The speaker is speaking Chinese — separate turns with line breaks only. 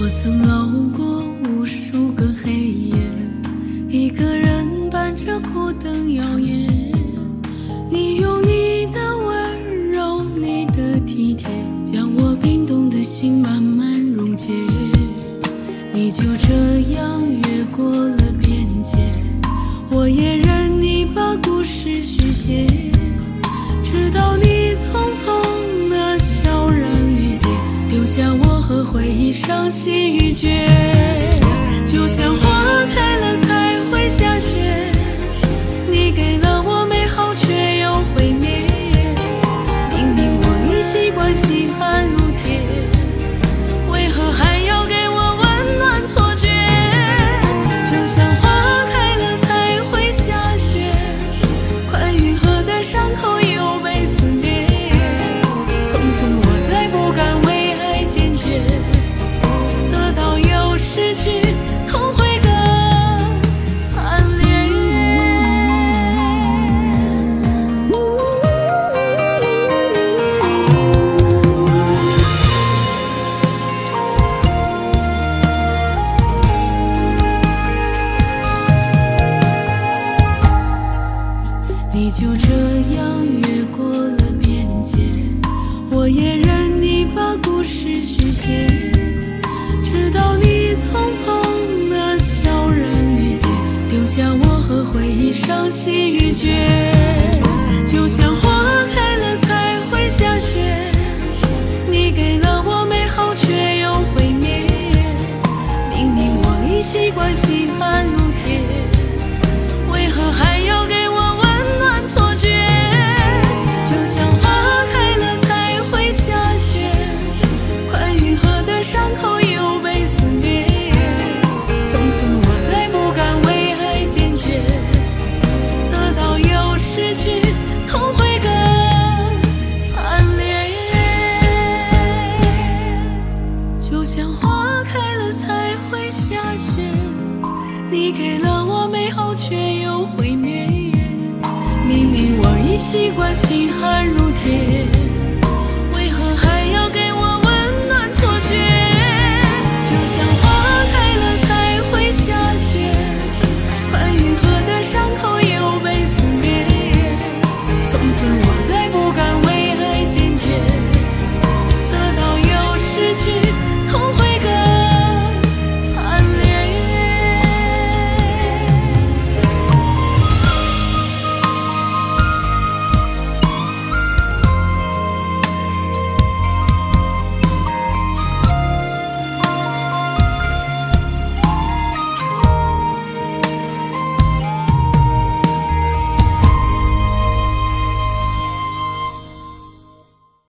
我曾熬过无数个黑夜一个人伴着孤灯摇曳你用你的温柔你的体贴将我冰冻的心慢慢溶解你就这样让我和回忆伤心欲绝。就像花开了才会下雪。心欲绝，就像花开了才会下雪。你给了我美好，却又毁灭。明明我已习惯心寒如铁，为何还要？花开了才会下雪你给了我美好却又毁灭。明明我已习惯心寒如铁为何还要